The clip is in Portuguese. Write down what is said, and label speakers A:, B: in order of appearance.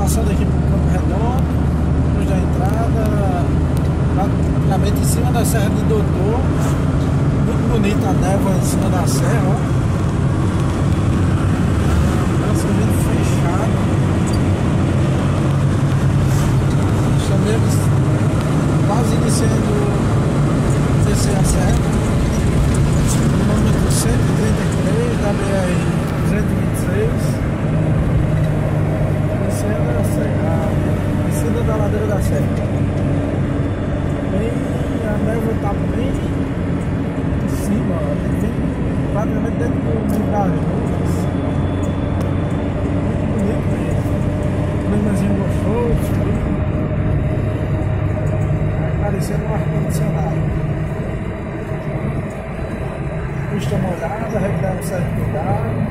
A: passando aqui pro Campo Redondo, depois da entrada, praticamente em cima da Serra de Doutor. Muito bonita a névoa em cima da serra, ó. A névoa está bem em cima, ó, bem, praticamente dentro do meio das nuvens. Muito bonito mesmo. Climazinho gostoso, frio. Parecendo um ar-condicionado. Pista molhada, um certo cuidado.